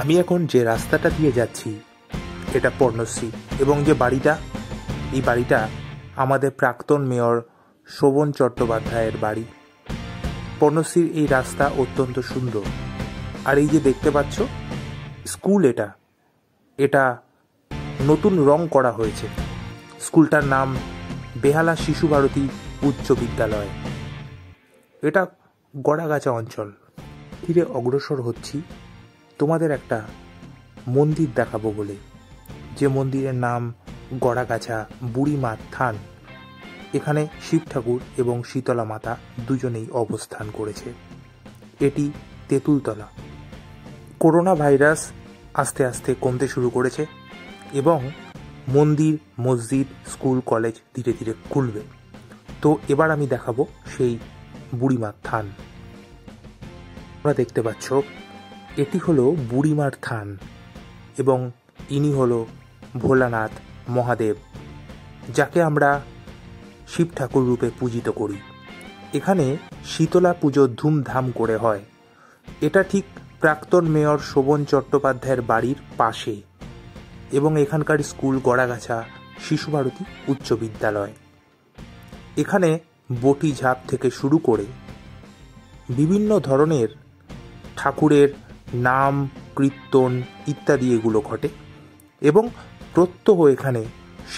আমি এখন যে রাস্তাটা দিয়ে যাচ্ছি, এটা পর্ণশ্রী এবং যে বাড়িটা, এই বাড়িটা আমাদের প্রাক্তন মেয়র শোভন চট্টোপাধ্যায়ের বাড়ি। পর্ণশ্রীর এই রাস্তা অত্যন্ত সুন্দর। আর এই যে দেখতে পাচ্ছ, স্কুল এটা। এটা নতুন রং করা হয়েছে। স্কুলটার নাম বেহালা শিশু ভারতী উচ্চ বিদ্যালয়। এটা গড়াগাছা অঞ্চল। ধীরে অগ্রসর হচ্ছি তোমাদের একটা মন্দির দেখাবো বলে। যে মন্দিরের নাম গড়াগাছা বুড়িমার থান। এখানে শিব ঠাকুর এবং শীতলা মাতা দুজনেই অবস্থান করেছে। এটি তেঁতুলতলা। করোনা ভাইরাস আস্তে আস্তে কমতে শুরু করেছে এবং মন্দির, মসজিদ, স্কুল, কলেজ ধীরে ধীরে খুলবে। তো এবার আমি দেখাবো সেই বুড়িমার থান। তোমরা দেখতে পাচ্ছ এটি হলো বুড়িমার থান এবং ইনি হলো ভোলানাথ মহাদেব, যাকে আমরা শিব ঠাকুর রূপে পূজিত করি। এখানে শীতলা পুজো ধুমধাম করে হয়। এটা ঠিক প্রাক্তন মেয়র শোভন চট্টোপাধ্যায়ের বাড়ির পাশে এবং এখানকার স্কুল গড়াগাছা শিশুভারতী উচ্চ বিদ্যালয়। এখানে বটি ঝাপ থেকে শুরু করে বিভিন্ন ধরনের ঠাকুরের নাম, কীর্তন ইত্যাদি এগুলো ঘটে। এবং প্রত্যহ এখানে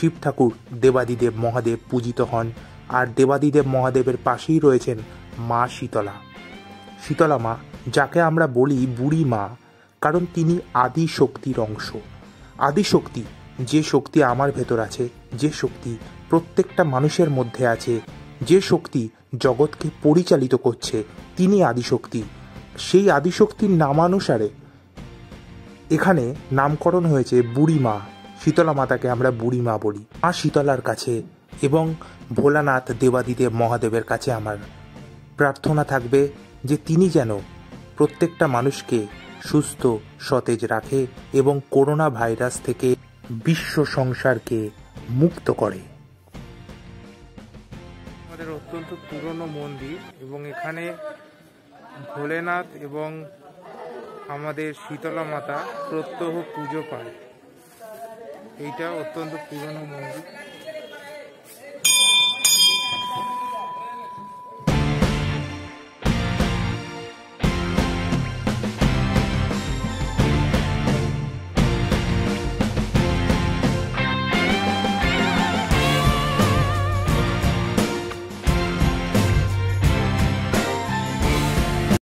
শিব ঠাকুর, দেবাদিদেব মহাদেব পূজিত হন। আর দেবাদিদেব মহাদেবের পাশেই রয়েছেন মা শীতলা। শীতলা মা, যাকে আমরা বলি বুড়ি মা, কারণ তিনি আদি শক্তির অংশ। আদি শক্তি, যে শক্তি আমার ভেতর আছে, যে শক্তি প্রত্যেকটা মানুষের মধ্যে আছে, যে শক্তি জগৎকে পরিচালিত করছে, তিনি আদিশক্তি সেই আদিশক্তির নামানুসারে এখানে নামকরণ হয়েছে বুড়ি মা। শীতলা মাতাকে আমরা বুড়ি মা বলি। মা শীতলার কাছে এবং ভোলানাথ দেবাদিদেব মহাদেবের কাছে আমার প্রার্থনা থাকবে যে তিনি যেন প্রত্যেকটা মানুষকে সুস্থ, সতেজ রাখে এবং করোনা ভাইরাস থেকে বিশ্ব সংসারকে মুক্ত করে। আমাদের অত্যন্ত পুরনো মন্দির এবং এখানে ভোলেনাথ এবং আমাদের শীতলা মাতা প্রত্যহ পুজো পায়। এইটা অত্যন্ত পুরনো মন্দির।